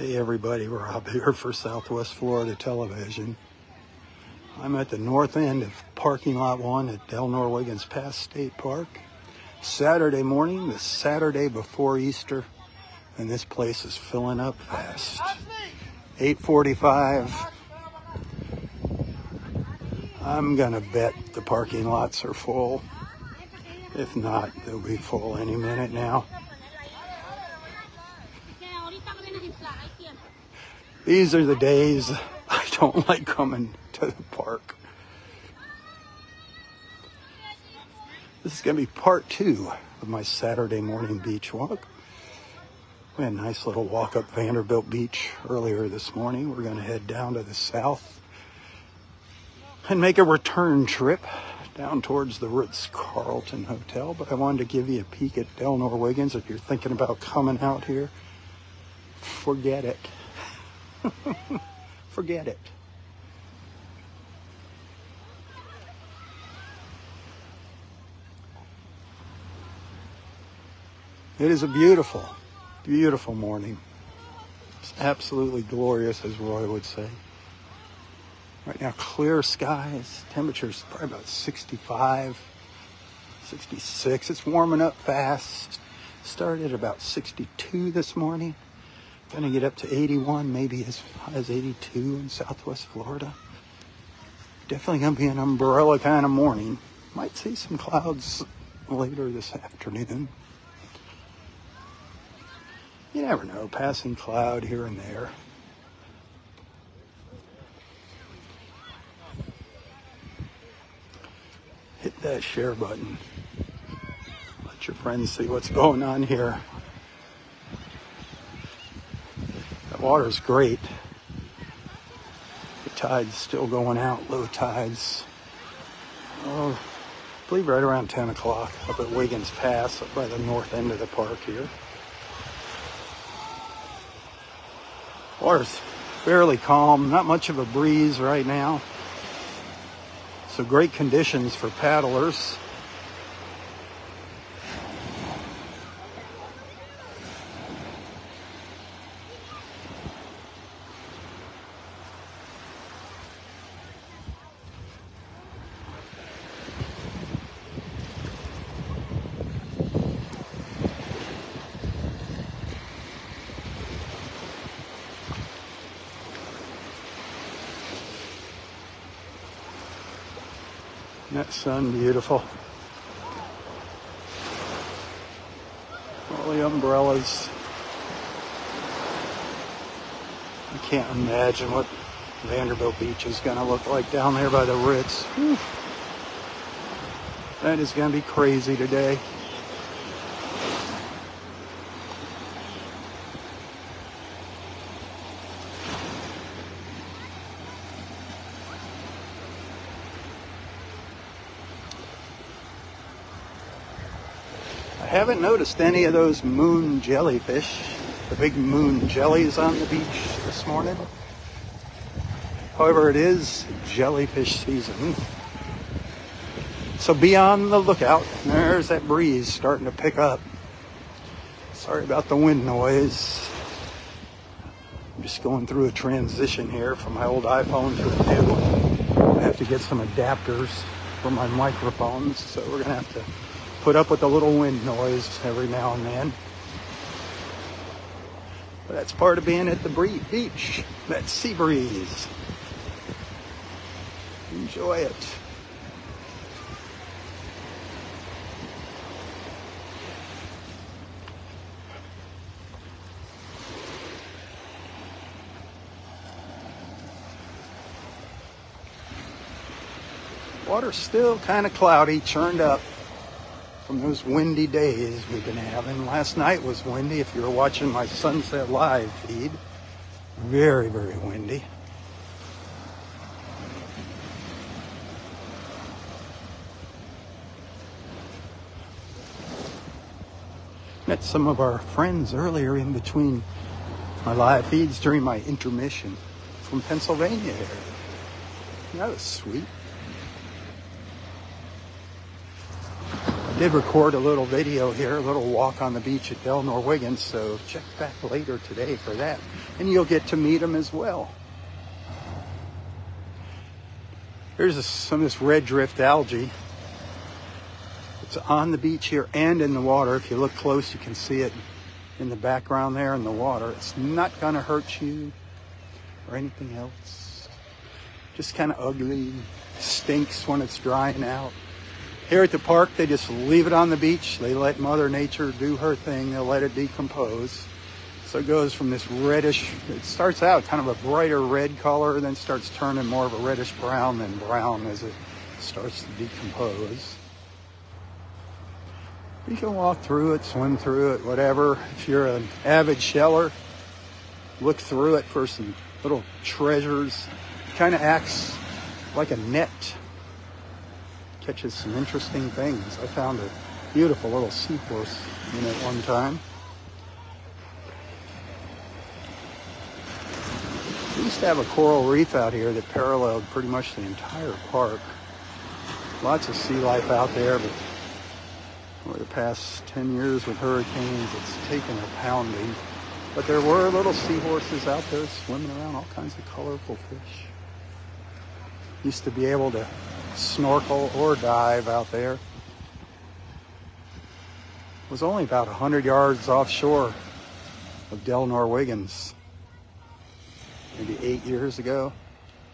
Hey everybody, Robb here for Southwest Florida Television. I'm at the north end of parking lot one at Delnor Wiggins Pass State Park. Saturday morning, the Saturday before Easter, and this place is filling up fast. 845. I'm gonna bet the parking lots are full. If not, they'll be full any minute now. These are the days I don't like coming to the park. This is going to be part two of my Saturday morning beach walk. We had a nice little walk up Vanderbilt Beach earlier this morning. We're going to head down to the south and make a return trip down towards the Ritz Carlton Hotel. But I wanted to give you a peek at Delnor Wiggins. If you're thinking about coming out here, forget it. forget it. It is a beautiful, beautiful morning. It's absolutely glorious, as Roy would say. Right now, clear skies. Temperature's probably about 65, 66. It's warming up fast. Started at about 62 this morning. Gonna get up to 81, maybe as high as 82 in Southwest Florida. Definitely gonna be an umbrella kind of morning. Might see some clouds later this afternoon. You never know, passing cloud here and there. Hit that share button. Let your friends see what's going on here. The water's great. The tide's still going out, low tides. Oh, I believe right around 10 o'clock up at Wiggins Pass, up by the north end of the park here. Water's fairly calm, not much of a breeze right now. So great conditions for paddlers. That sun um, beautiful. All the umbrellas. I can't imagine what Vanderbilt Beach is going to look like down there by the Ritz. Whew. That is going to be crazy today. I haven't noticed any of those moon jellyfish, the big moon jellies on the beach this morning. However, it is jellyfish season. So be on the lookout. There's that breeze starting to pick up. Sorry about the wind noise. I'm just going through a transition here from my old iPhone to a new one. I have to get some adapters for my microphones, so we're gonna have to put up with a little wind noise every now and then. But that's part of being at the beach. That sea breeze. Enjoy it. Water's still kind of cloudy, churned up from those windy days we've been having. Last night was windy. If you were watching my Sunset Live feed, very, very windy. Met some of our friends earlier in between my live feeds during my intermission from Pennsylvania area. That was sweet. Did record a little video here, a little walk on the beach at Delnor Wiggins, so check back later today for that. And you'll get to meet him as well. Here's a, some of this red drift algae. It's on the beach here and in the water. If you look close, you can see it in the background there in the water. It's not going to hurt you or anything else. Just kind of ugly, stinks when it's drying out. Here at the park, they just leave it on the beach. They let Mother Nature do her thing. They'll let it decompose. So it goes from this reddish, it starts out kind of a brighter red color, then starts turning more of a reddish brown, then brown as it starts to decompose. You can walk through it, swim through it, whatever. If you're an avid sheller, look through it for some little treasures. Kind of acts like a net catches some interesting things. I found a beautiful little seahorse in it one time. We used to have a coral reef out here that paralleled pretty much the entire park. Lots of sea life out there, but over the past 10 years with hurricanes, it's taken a pounding. But there were little seahorses out there swimming around, all kinds of colorful fish. Used to be able to snorkel or dive out there. It was only about 100 yards offshore of Delnor Wiggins, maybe eight years ago,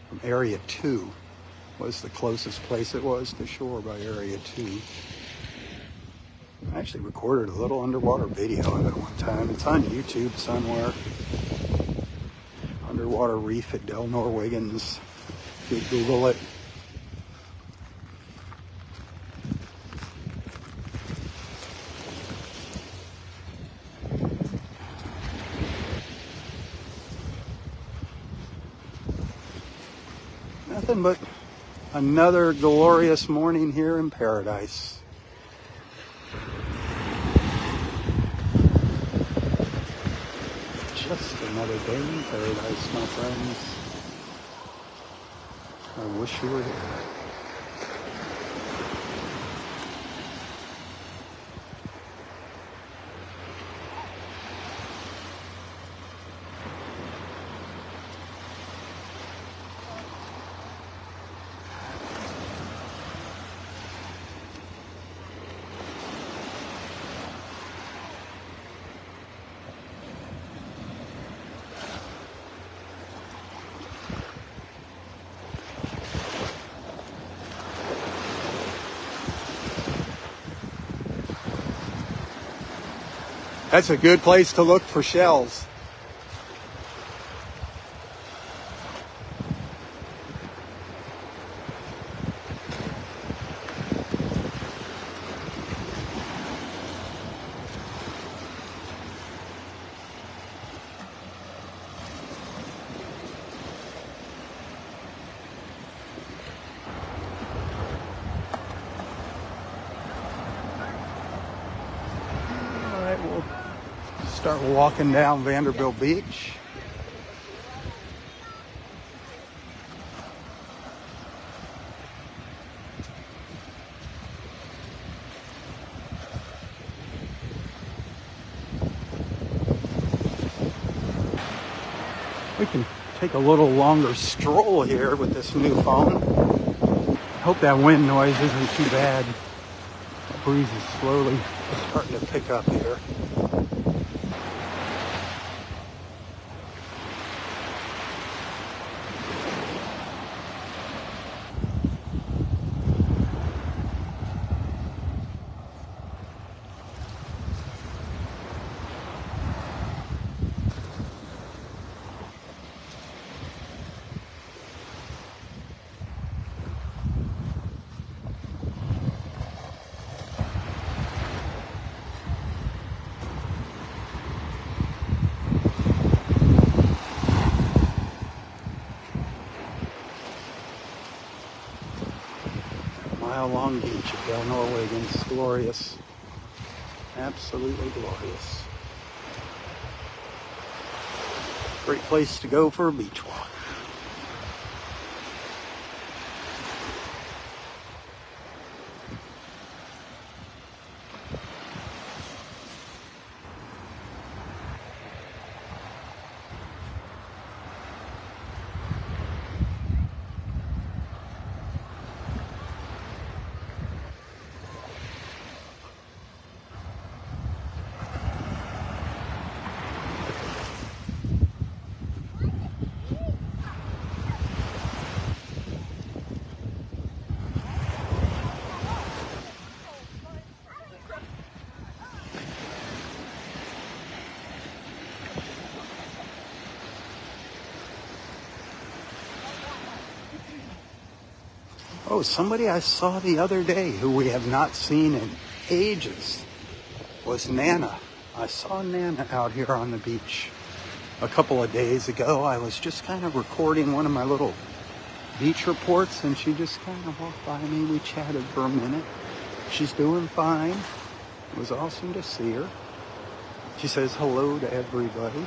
from Area 2 was the closest place it was to shore by Area 2. I actually recorded a little underwater video of it one time. It's on YouTube somewhere. Underwater reef at Delnor Wiggins. If you Google it, nothing but another glorious morning here in paradise. Just another day in paradise, my friends. I wish you were here. That's a good place to look for shells. All right, we'll walking down Vanderbilt Beach. We can take a little longer stroll here with this new phone. Hope that wind noise isn't too bad. The breeze is slowly starting to pick up here. Mile long at Delnor Wiggins. Glorious. Absolutely glorious. Great place to go for a beach walk. Oh, somebody I saw the other day who we have not seen in ages was Nana. I saw Nana out here on the beach a couple of days ago. I was just kind of recording one of my little beach reports and she just kind of walked by me. We chatted for a minute. She's doing fine. It was awesome to see her. She says hello to everybody.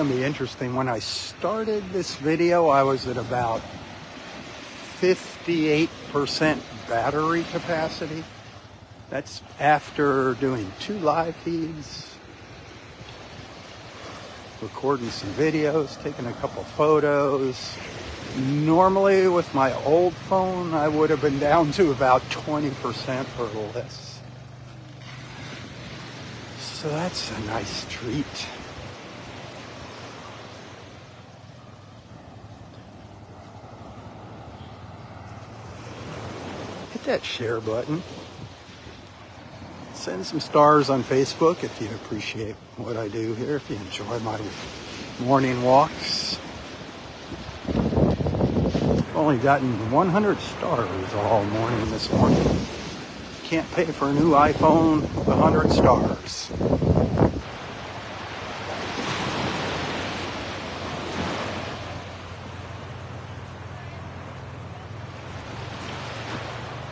Going to be interesting. When I started this video, I was at about 58% battery capacity. That's after doing two live feeds, recording some videos, taking a couple photos. Normally, with my old phone, I would have been down to about 20% or less. So that's a nice treat. That share button. Send some stars on Facebook if you appreciate what I do here, if you enjoy my morning walks. I've only gotten 100 stars all morning this morning. Can't pay for a new iPhone with 100 stars.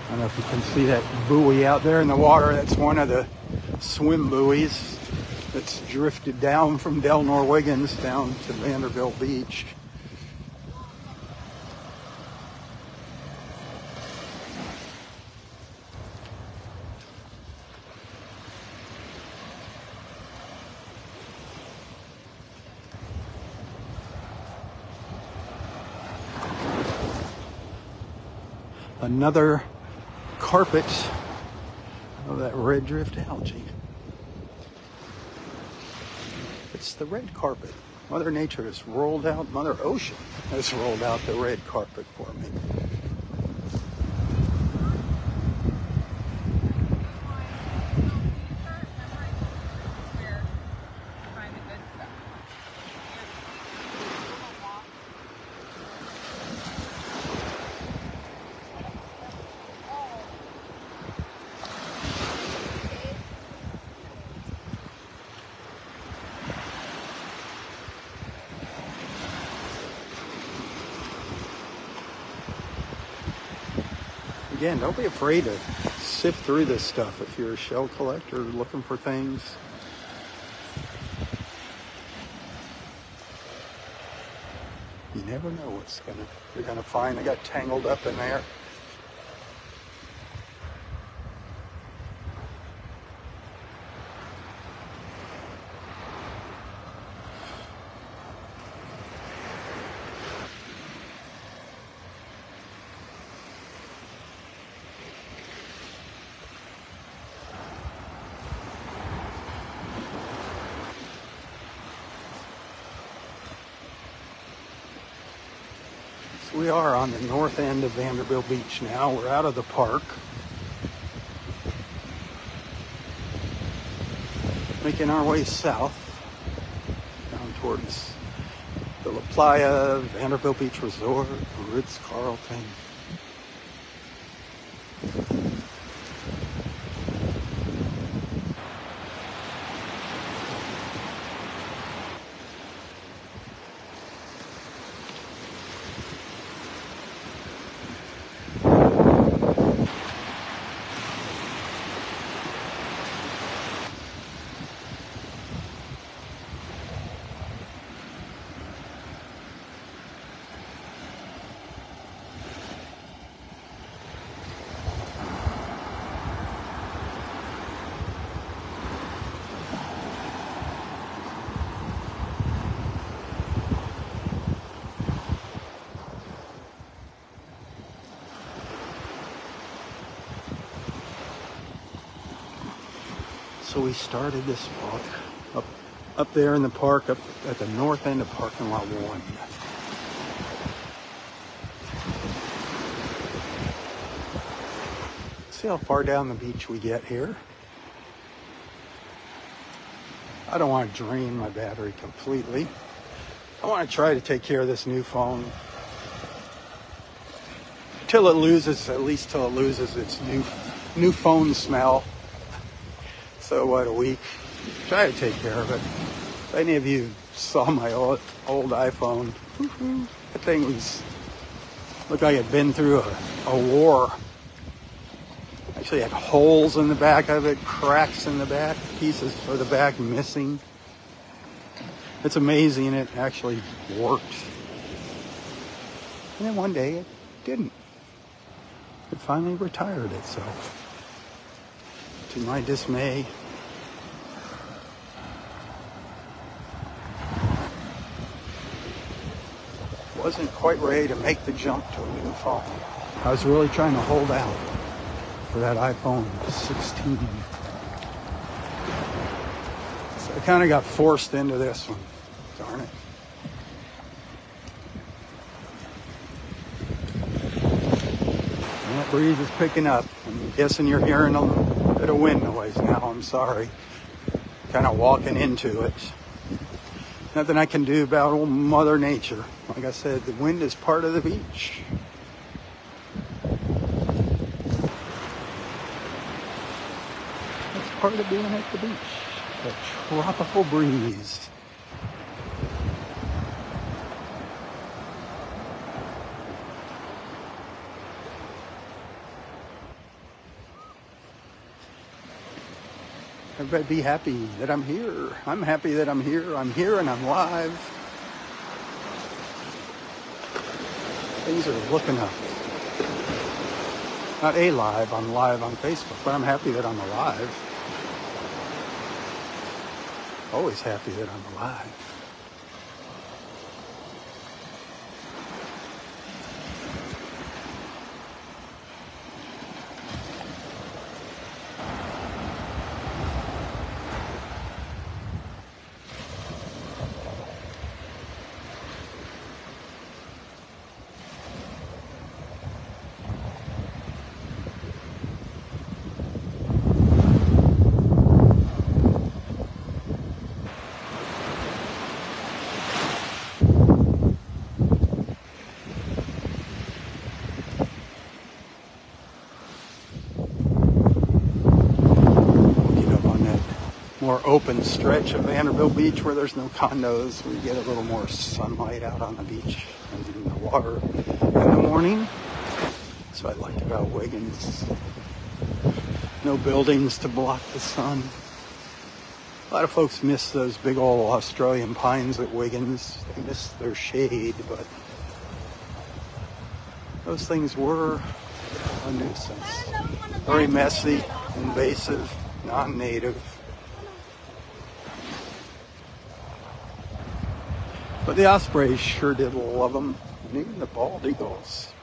I don't know if you can see that buoy out there in the water. That's one of the swim buoys that's drifted down from Delnor Wiggins down to Vanderbilt Beach. Another carpet of that red drift algae. It's the red carpet. Mother Nature has rolled out, Mother Ocean has rolled out the red carpet for me. Again, don't be afraid to sift through this stuff if you're a shell collector looking for things. You never know what's gonna you're gonna find. I got tangled up in there. So we are on the north end of Vanderbilt Beach now. We're out of the park. Making our way south down towards the La Playa, Vanderbilt Beach Resort, Ritz Carlton. So we started this walk up up there in the park, up at the north end of parking lot one. See how far down the beach we get here. I don't want to drain my battery completely. I want to try to take care of this new phone till it loses, at least till it loses its new new phone smell. So what a week. Try to take care of it. If any of you saw my old, old iPhone, that thing was looked like it'd been through a, a war. Actually had holes in the back of it, cracks in the back, pieces of the back missing. It's amazing it actually worked. And then one day it didn't. It finally retired itself. To my dismay, wasn't quite ready to make the jump to a new phone. I was really trying to hold out for that iPhone 16. So I kind of got forced into this one. Darn it. That breeze is picking up. I'm guessing you're hearing a bit of wind noise now. I'm sorry. Kind of walking into it. Nothing I can do about old Mother Nature. Like I said, the wind is part of the beach. That's part of being at the beach. A tropical breeze. Everybody be happy that I'm here. I'm happy that I'm here. I'm here and I'm live. Things are looking up. Not a live, I'm live on Facebook, but I'm happy that I'm alive. Always happy that I'm alive. Looking up on that more open stretch of Vanderbilt Beach where there's no condos, we get a little more sunlight out on the beach and in the water in the morning. What I liked about Wiggins. No buildings to block the sun. A lot of folks miss those big old Australian pines at Wiggins. They miss their shade, but those things were a nuisance. Very messy, invasive, non-native. But the ospreys sure did love them, and even the bald eagles.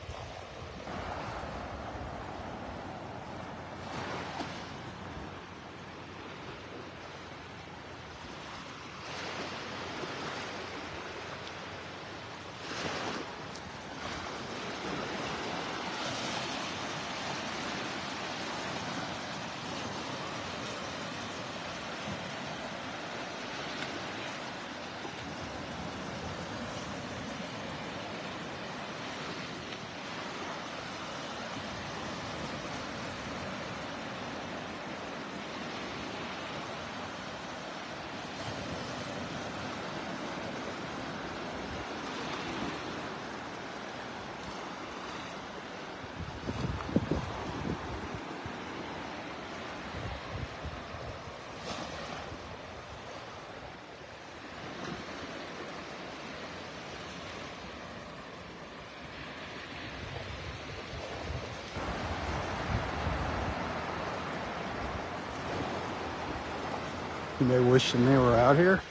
You may wishing they were out here.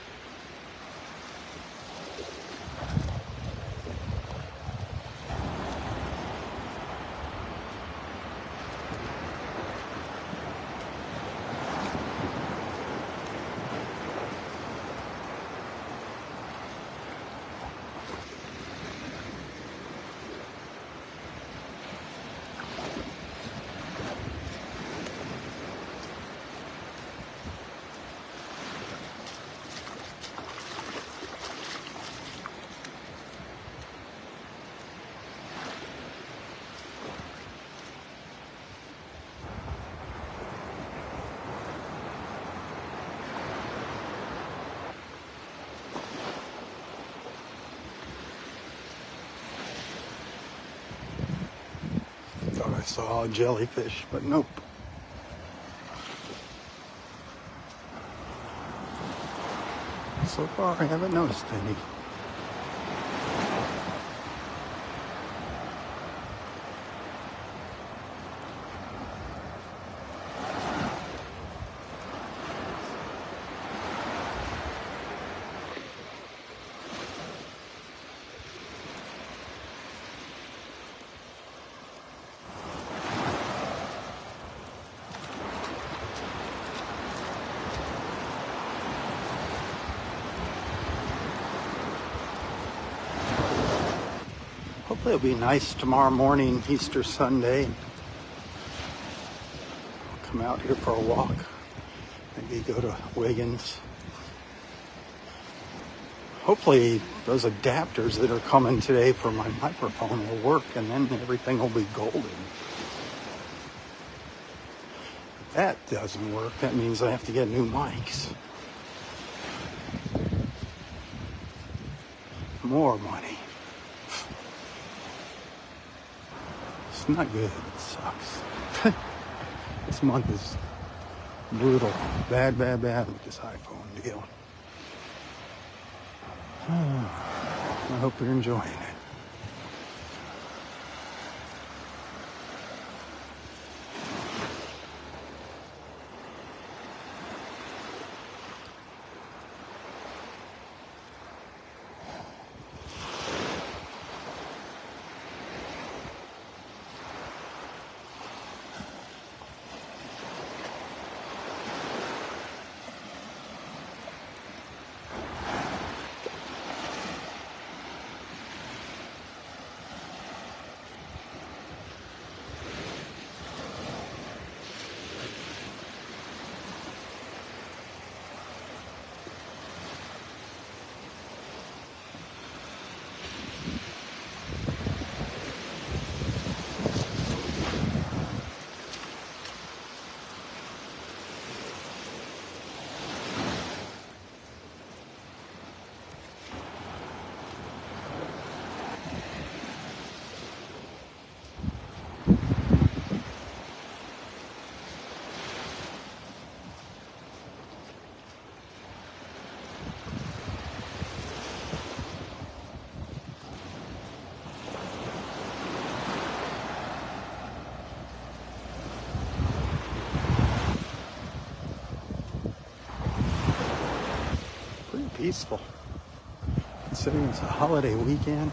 Saw a jellyfish, but nope. So far, I haven't noticed any. It'll be nice tomorrow morning, Easter Sunday. I'll come out here for a walk. Maybe go to Wiggins. Hopefully those adapters that are coming today for my microphone will work and then everything will be golden. If that doesn't work, that means I have to get new mics. More money. It's not good. It sucks. this month is brutal. Bad, bad, bad with this iPhone deal. I hope you're enjoying it. Pretty peaceful. Considering it's a holiday weekend.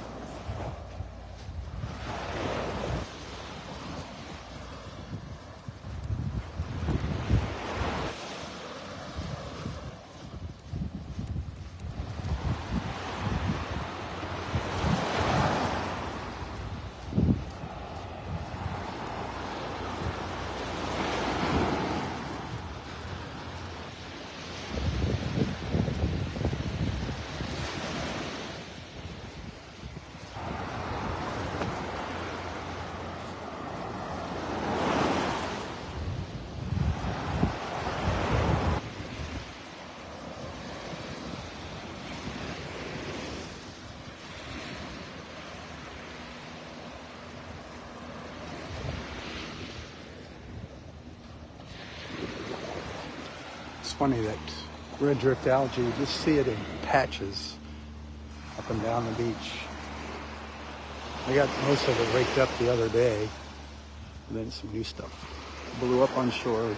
It's funny that red drift algae, you just see it in patches up and down the beach. I got most of it raked up the other day, and then some new stuff blew up on shore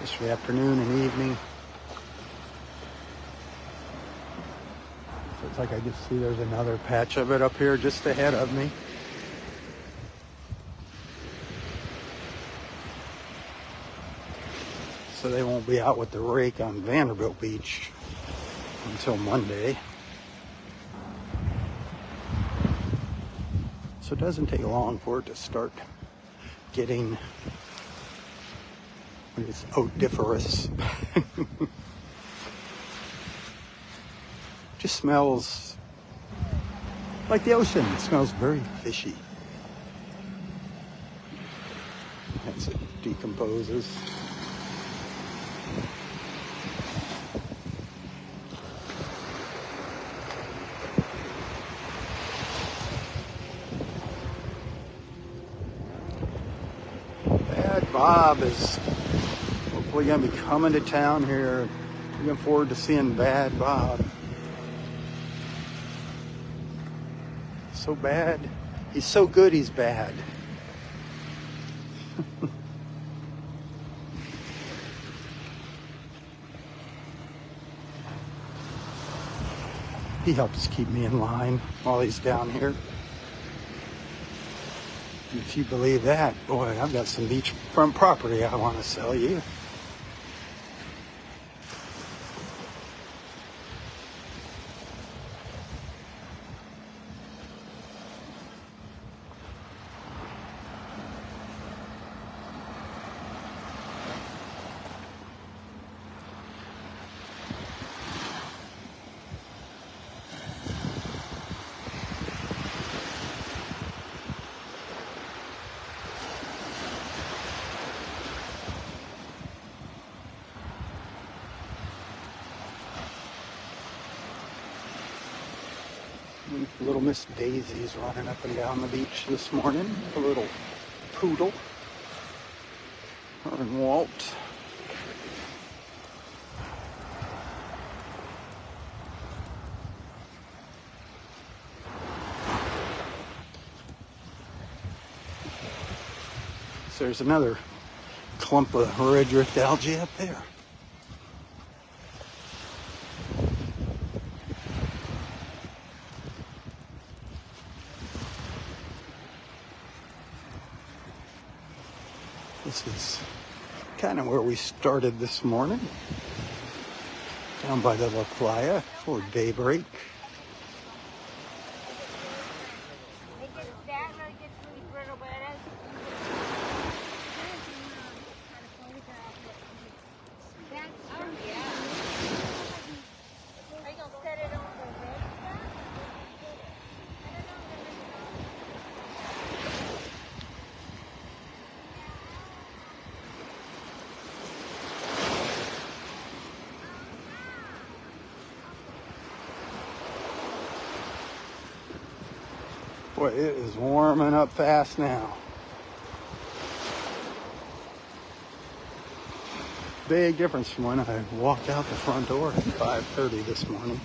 yesterday afternoon and evening. So it's like I just see there's another patch of it up here just ahead of me. So they won't be out with the rake on Vanderbilt Beach until Monday. So it doesn't take long for it to start getting it's odoriferous. Just smells like the ocean. It smells very fishy as it decomposes. Bob is hopefully going to be coming to town here. Looking forward to seeing Bad Bob. So bad. He's so good, he's bad. he helps keep me in line while he's down here. If you believe that, boy, I've got some beachfront property I want to sell you. Little Miss Daisy's running up and down the beach this morning. A little poodle. Her and Walt. There's another clump of red drift algae up there. This is kind of where we started this morning, down by the La Playa for daybreak. Boy, it is warming up fast now. Big difference from when I walked out the front door at 5.30 this morning.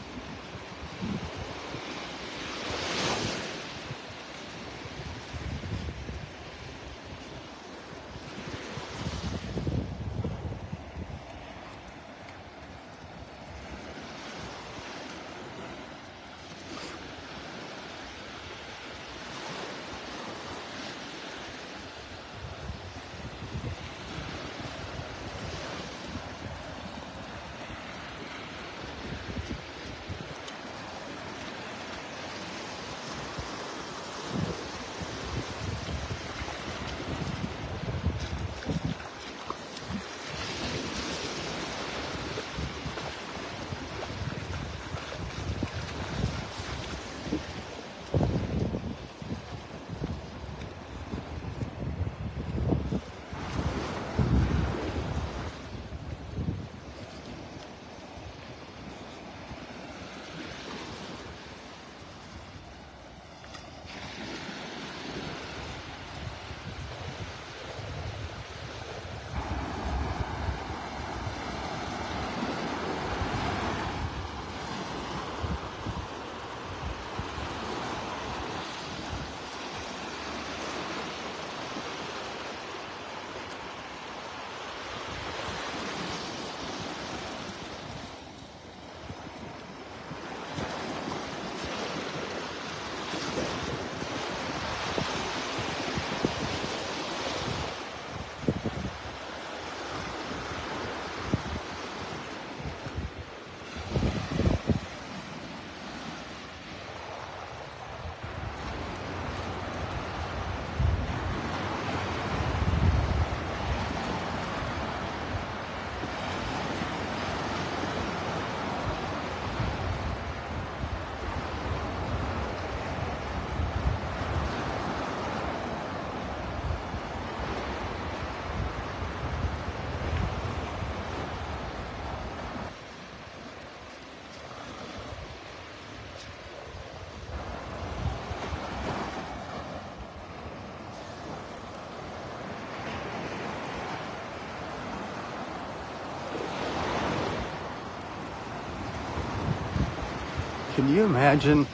Can you imagine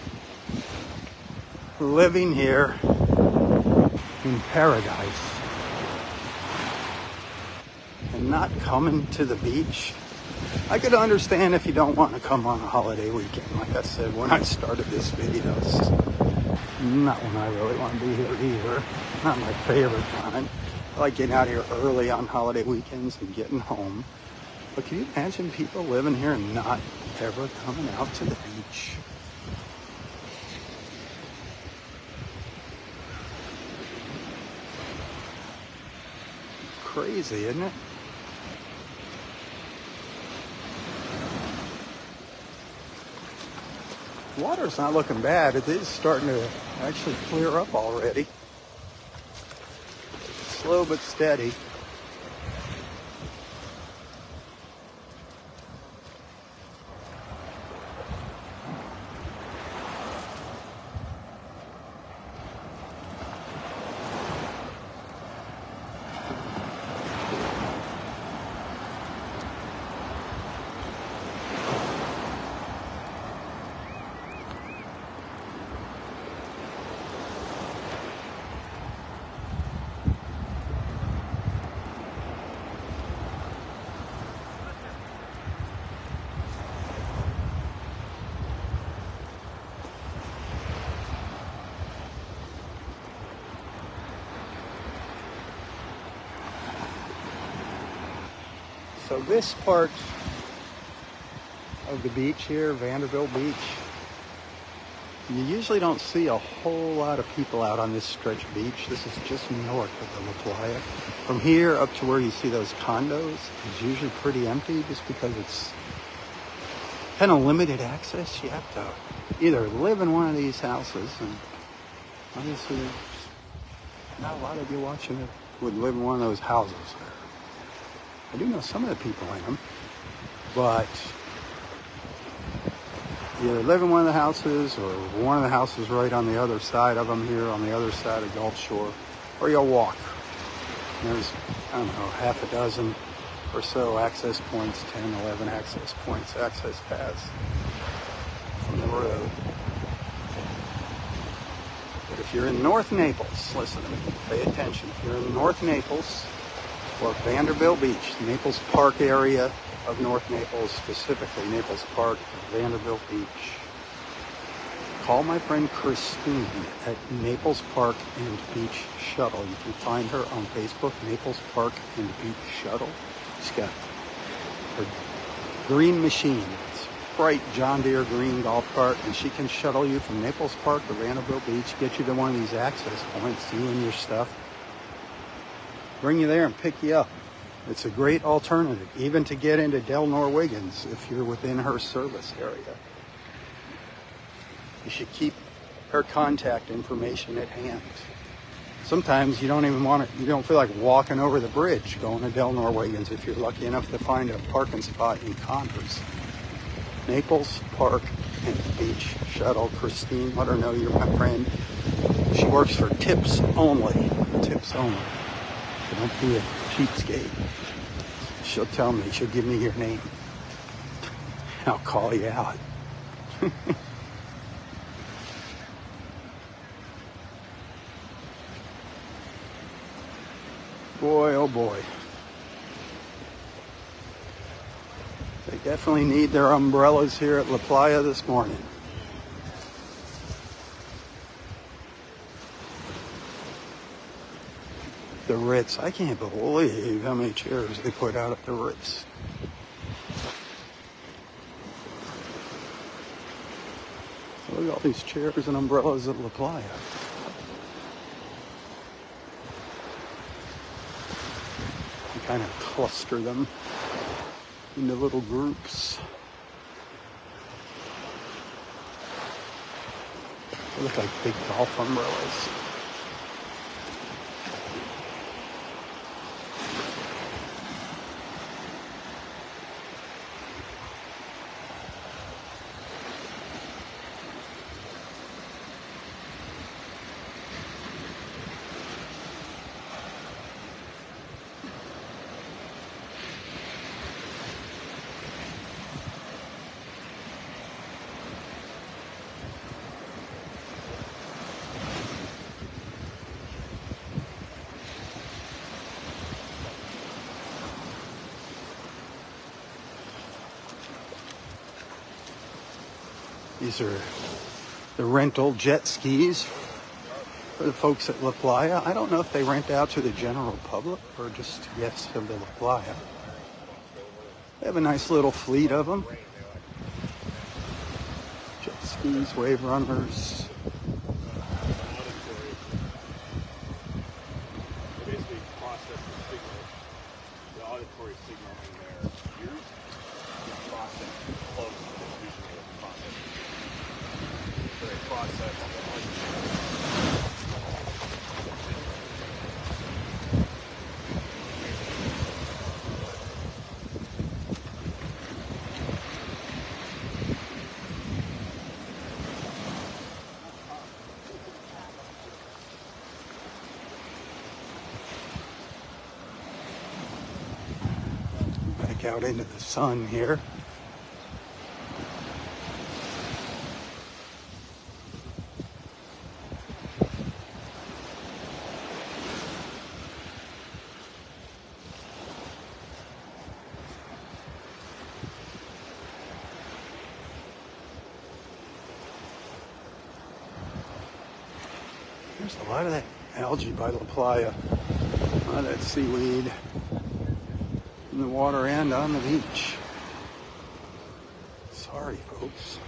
living here in paradise and not coming to the beach? I could understand if you don't want to come on a holiday weekend. Like I said when I started this video, not when I really want to be here either. Not my favorite time. I like getting out here early on holiday weekends and getting home. But can you imagine people living here and not ever coming out to the beach? Crazy, isn't it? Water's not looking bad. It is starting to actually clear up already. Slow but steady. So this part of the beach here, Vanderbilt Beach, you usually don't see a whole lot of people out on this stretch of beach. This is just north of the La Playa. From here up to where you see those condos it's usually pretty empty just because it's kind of limited access. You have to either live in one of these houses and obviously not a lot of you watching it would live in one of those houses. I do know some of the people in them, but you either live in one of the houses or one of the houses right on the other side of them here on the other side of Gulf Shore, or you'll walk. There's, I don't know, half a dozen or so access points, 10, 11 access points, access paths from the road. But if you're in North Naples, listen to me, pay attention. If you're in North Naples, or Vanderbilt Beach, Naples Park area of North Naples, specifically Naples Park, Vanderbilt Beach. Call my friend Christine at Naples Park and Beach Shuttle. You can find her on Facebook, Naples Park and Beach Shuttle. She's got her green machine. It's bright John Deere green golf cart, and she can shuttle you from Naples Park to Vanderbilt Beach, get you to one of these access points, you and your stuff, bring you there and pick you up. It's a great alternative, even to get into Delnor-Wiggins if you're within her service area. You should keep her contact information at hand. Sometimes you don't even want to, you don't feel like walking over the bridge going to Delnor-Wiggins if you're lucky enough to find a parking spot in Converse. Naples Park and Beach Shuttle. Christine, let her know you're my friend. She works for tips only. Tips only. Don't be a cheapskate. She'll tell me, she'll give me your name. I'll call you out. boy, oh boy. They definitely need their umbrellas here at La Playa this morning. The Ritz. I can't believe how many chairs they put out at the Ritz. Look at all these chairs and umbrellas at La Playa. You kind of cluster them into little groups. They look like big golf umbrellas. These are the rental jet skis for the folks at La Playa. I don't know if they rent out to the general public or just guests of the La Playa. They have a nice little fleet of them. Jet skis, wave runners. They basically process the signal, the auditory signal in their ears, and process it close to the usually a process. So they process the auditory. Back out into the sun here. There's a lot of that algae by La Playa. A lot of that seaweed water and on the beach. Sorry, folks.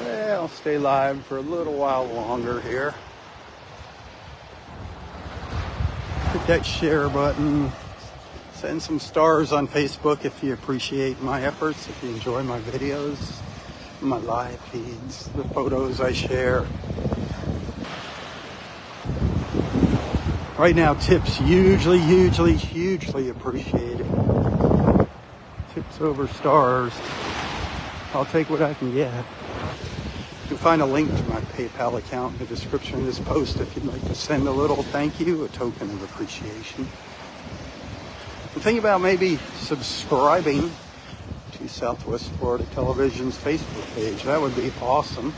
Well, I'll stay live for a little while longer here. Hit that share button. Send some stars on Facebook if you appreciate my efforts, if you enjoy my videos, my live feeds, the photos I share. Right now, tips hugely, hugely, hugely appreciated. Tips over stars. I'll take what I can get. Find a link to my PayPal account in the description of this post if you'd like to send a little thank you, a token of appreciation. And think about maybe subscribing to Southwest Florida Television's Facebook page. That would be awesome.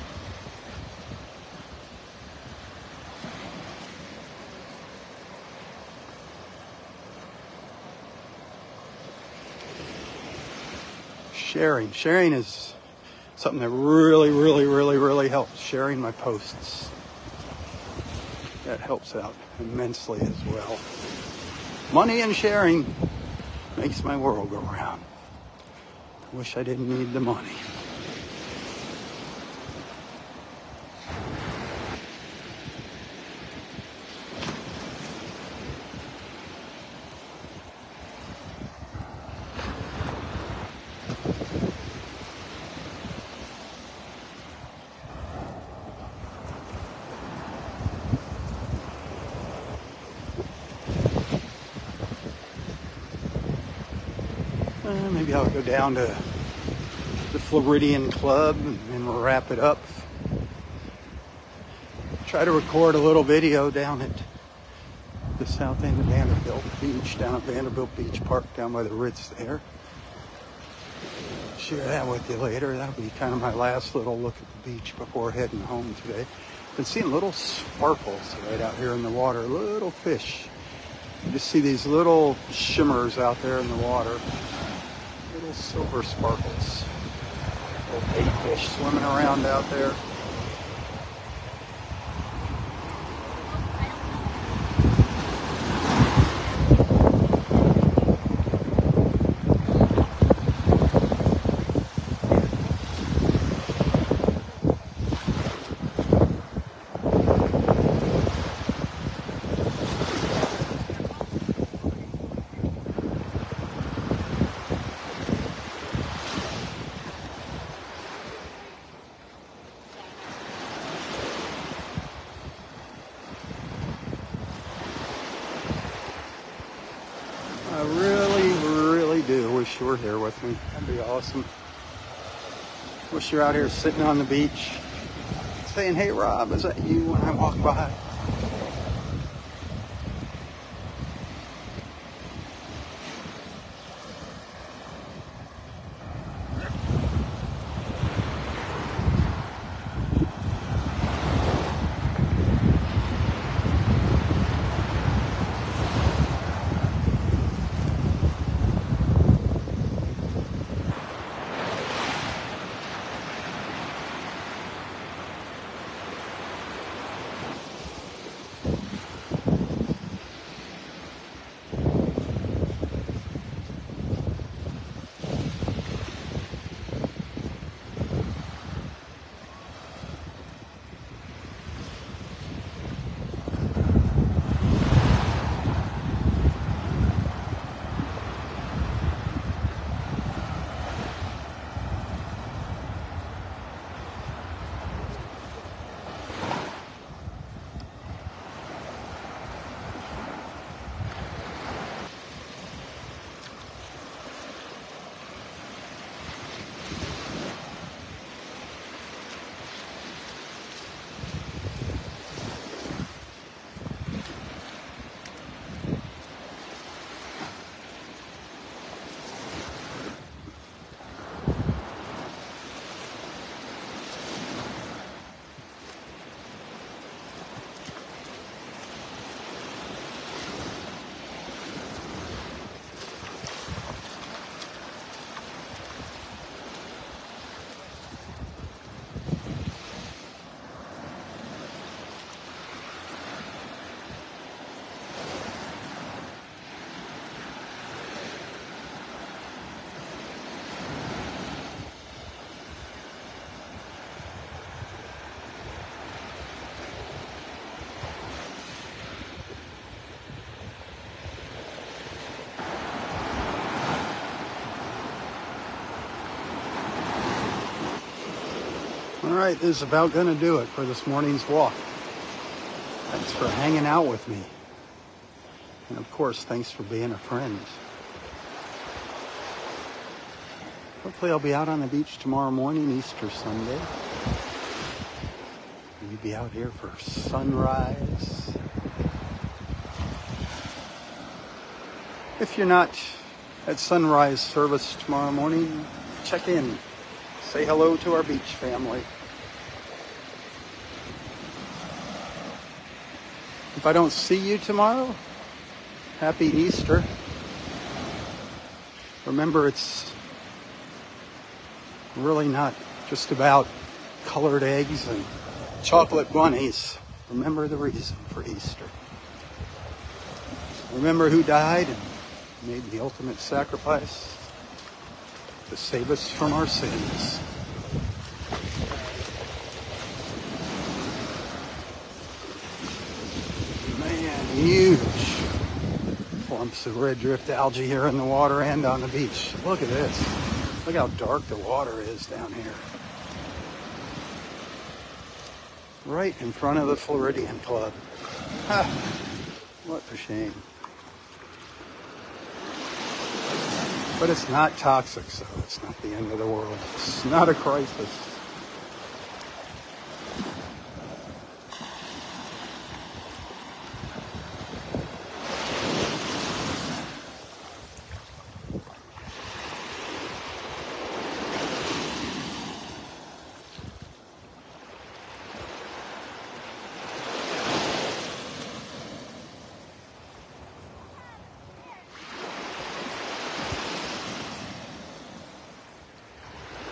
Sharing. Sharing is something that really, really, really, really helps. Sharing my posts. That helps out immensely as well. Money and sharing makes my world go round. I wish I didn't need the money. Uh, maybe I'll go down to the Floridian Club and, wrap it up. Try to record a little video down at the south end of Vanderbilt Beach, down at Vanderbilt Beach Park, down by the Ritz there. Share that with you later. That'll be kind of my last little look at the beach before heading home today. Been seeing little sparkles right out here in the water, little fish. You just see these little shimmers out there in the water silver sparkles. Little bait fish swimming around out there. Do. Wish you were here with me. That'd be awesome. Wish you're out here sitting on the beach saying, hey, Robb, is that you when I walk by? Right, this is about going to do it for this morning's walk. Thanks for hanging out with me. And of course, thanks for being a friend. Hopefully, I'll be out on the beach tomorrow morning, Easter Sunday. You'll be out here for sunrise. If you're not at sunrise service tomorrow morning, check in. Say hello to our beach family. If I don't see you tomorrow, happy Easter. Remember, it's really not just about colored eggs and chocolate bunnies. Remember the reason for Easter. Remember who died and made the ultimate sacrifice to save us from our sins. Huge clumps of red drift algae here in the water and on the beach. Look at this. Look how dark the water is down here. Right in front of the Floridian Club. Ha, what a shame. But it's not toxic, so it's not the end of the world. It's not a crisis.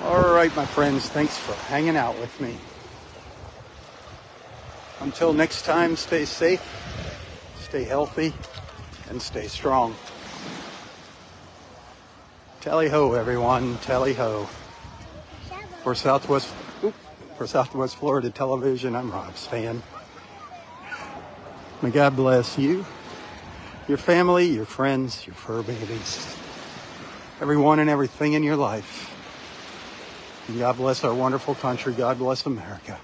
All my friends, thanks for hanging out with me. Until next time, stay safe, stay healthy, and stay strong. Tally ho, everyone. Tally ho. For Southwest, for Southwest Florida Television, I'm Robb Stan. May God bless you, your family, your friends, your fur babies, everyone and everything in your life. And God bless our wonderful country. God bless America.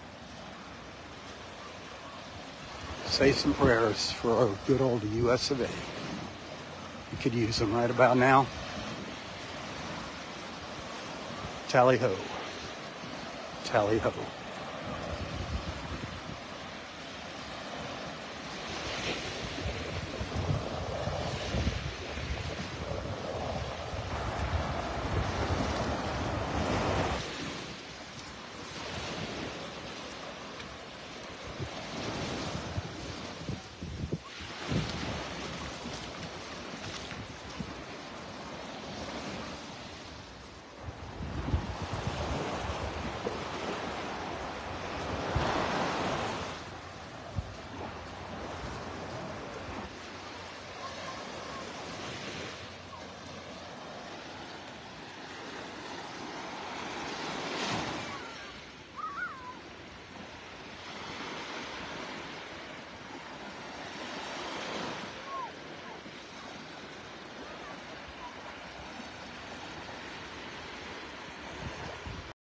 Say some prayers for our good old U.S. of A. You could use them right about now. Tally ho. Tally ho.